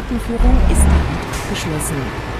Minutenführung ist damit abgeschlossen.